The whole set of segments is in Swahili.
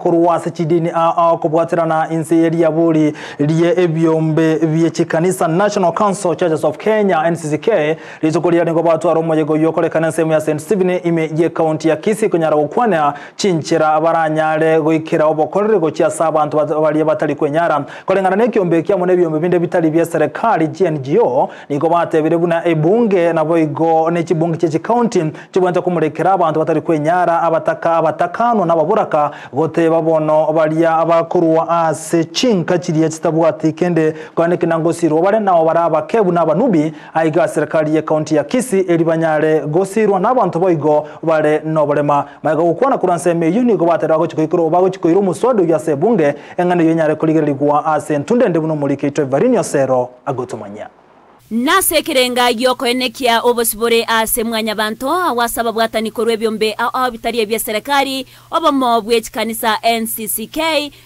kurwasa chidini ao kubwatirana insi eria buri rie ebyombe byechikanisa National Council Churches of Kenya NCCK lichukulia ningo yego yoko yokorekana semu ya St Stephen ime ye county ya Kisii kunyara gukwana chinchira baranyare goikira obokorere gochia wali ya batali kwenyara kolengana nekiombe kia mune byombe binde vitali bya serikali GNGO niko batebire buna ebunge nabo igo chichi kye county kibwenta kumurekera abantu batali kwenyara abataka abatakano n'ababuraka gote babono balia abakuruwa ase chinka kiria kitabwati kende kwane kinangosirwa bare nao bara abakebu n'abanubi aiga serikali ya county ya kisi eri banyare gosirwa n'abantu boigo bare no barema. Maiga gukwana kuranse yuni nigo batera go chikoikiro obago chikoiro musodo ya sebunge engane yonyare kurigerirwa ase. Ntunde ndebuno muri kitwe varinyo Sero agotumanya nasekerenga giokoenekia obosibore ase mwanya banto awasaba bwatanikorwa ebyombe ao bitari ebya serikali obomo bwechikanisa ncck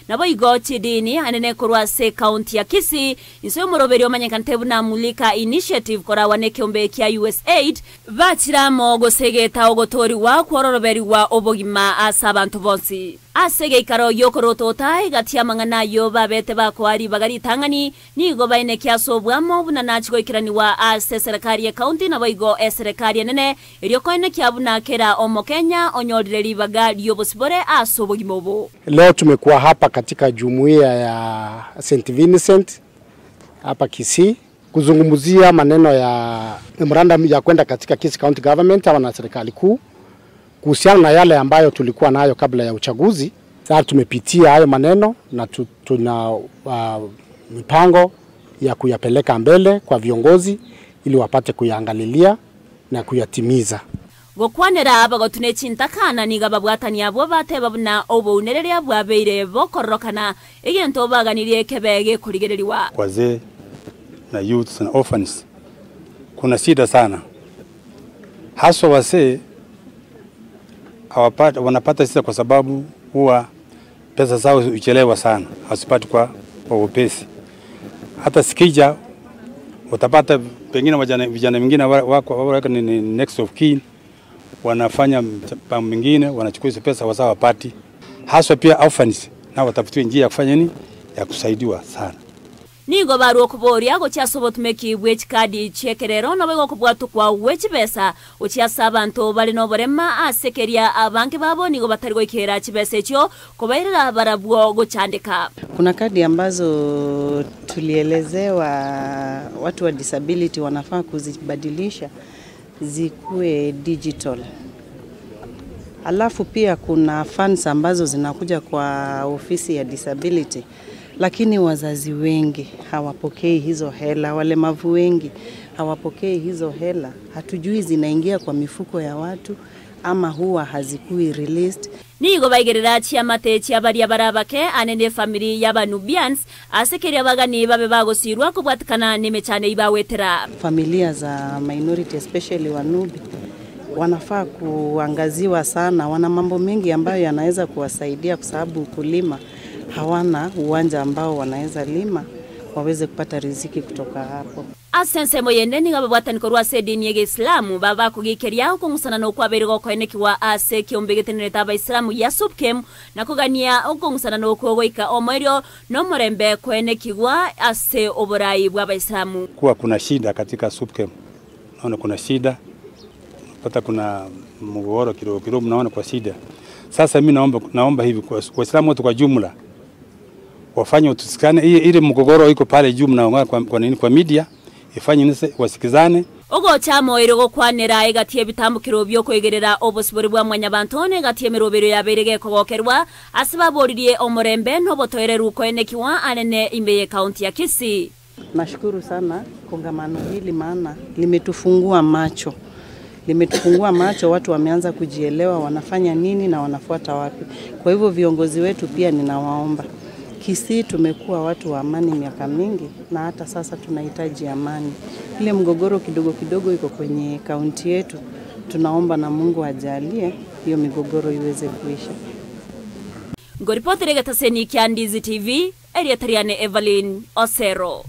nabo igo chidini anene korwa ase kaunti ya kisi inso yomoroberi omanyekanite buna mulika initiative korawa nekiombe kia usaid bachiramo gosegeta ogotoriwa kwororoberiwa obogima ase abanto bonsi ase geikaro yokorotota igatia mang'ana yo babete bakwari bagaritang'ani nigo baenekia sobwamo buna wa ase serikali ya kaunti nabo igo eserikali enene eriokoenekia buna kera omo kenya onyorire ribaga riobosibore ase obogima obo Leo tumekuwa hapa katika jumuiya ya St Vincent hapa Kisii kuzungumzia maneno ya memorandum ya kwenda katika Kisii County Government ama na serikali kuu kuhusiana na yale ambayo tulikuwa nayo kabla ya uchaguzi. Sasa tumepitia hayo maneno na tu, tuna uh, mipango ya kuyapeleka mbele kwa viongozi ili wapate kuyaangalilia na kuyatimiza. gokwanera bagotune chintakana niga babwatania abo bateba buna obounereria bwabeire bokororokana egento baganirie kebege kurigereriwa wazee na youths na orphans, kuna shida sana, haswa wasee hawapata, wanapata shida kwa sababu huwa pesa zao huchelewa sana, hazipati kwa upesi. Hata sikija utapata pengine vijana vijana wengine wako wako ni next of kin, wanafanya mpango mwingine, wanachukua hizo pesa wasa wapati, haswa pia orphans na watafutiwe njia ya kufanya nini, ya kusaidiwa sana. Nigo bari okuboria gochiasoba otumeki bwechikadi chiekerero nabo igo okobwatukwa echibesa ochiasa abanto bare noborema asekeria abange babo nigo batari goikera chibesa echio kobairera barabwo gochandeka Kuna kadi ambazo tulielezewa watu wa disability wanafaa kuzibadilisha zikuwe digital. Alafu pia kuna funds ambazo zinakuja kwa ofisi ya disability, lakini wazazi wengi hawapokei hizo hela, walemavu wengi hawapokei hizo hela. Hatujui zinaingia kwa mifuko ya watu ama huwa hazikui released. nigo baigerera chiamate chia baria barabake anene family y'abanubians asekeria bagani babe bagosirwa kobwatikana nemechane ibawetera familia za minority especially Wanubi wanafaa kuangaziwa sana. Wana mambo mengi ambayo yanaweza kuwasaidia, kwa sababu ukulima hawana uwanja ambao wanaweza lima waweze kupata riziki kutoka hapo. asensemo yende niga babwatanikorwa ase edini ya geislamu baba kugikeria na nokwabeire gokoenekiwa ase kiombe getenerete abaisilamu ya supkem na kugania okong'usana nokwo goika. Na omorembe koenekiwa ase oborai bwa abaisilamu kuwa kuna shida katika SUPKEM. Naona kuna shida, pata kuna mgogoro kidogo kidogo, naona kwa shida. Sasa mimi naomba, naomba hivi kwa Waislamu wote kwa jumla wafanye utusikane, ile ile mgogoro iko pale juu mnaongea kwa, kwa nini? Kwa media. Ifanye nise wasikizane. Ogocha moire egatiye bitambukiro byo kwegerera obosibori bwa mwanyabanto negatie emirobero yabeire gekogokerwa omurembe baboririe ruko ene kiwa anene imbeye county kaunti ya kisii. Nashukuru sana kongamano hili, maana limetufungua macho, limetufungua macho. Watu wameanza kujielewa wanafanya nini na wanafuata wapi. Kwa hivyo viongozi wetu pia ninawaomba, Kisii tumekuwa watu wa amani miaka mingi, na hata sasa tunahitaji amani. Ile mgogoro kidogo kidogo iko kwenye kaunti yetu, tunaomba na Mungu ajalie hiyo migogoro iweze kuisha. ngoripotere gataseni kya ndizi tv Eliatariane evelyn osero